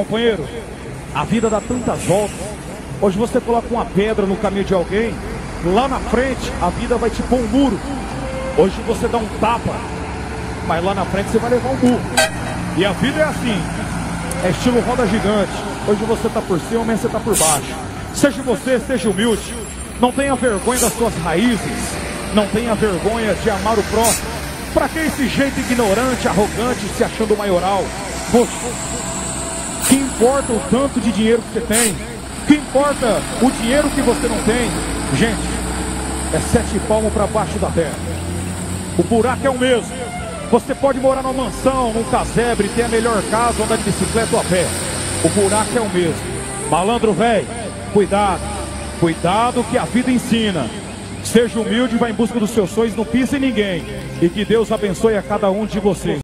Companheiro, a vida dá tantas voltas. Hoje você coloca uma pedra no caminho de alguém, lá na frente a vida vai te pôr um muro. Hoje você dá um tapa, mas lá na frente você vai levar um muro. E a vida é assim, é estilo roda gigante. Hoje você está por cima, amanhã você está por baixo. Seja você, seja humilde. Não tenha vergonha das suas raízes. Não tenha vergonha de amar o próximo. Para que esse jeito ignorante, arrogante, se achando maioral? Que importa o tanto de dinheiro que você tem? Que importa o dinheiro que você não tem? Gente, é sete palmos para baixo da terra. O buraco é o mesmo. Você pode morar numa mansão, num casebre, ter a melhor casa, andar de bicicleta ou a pé. O buraco é o mesmo. Malandro velho, cuidado. Cuidado que a vida ensina. Seja humilde, vá em busca dos seus sonhos, não pise em ninguém. E que Deus abençoe a cada um de vocês.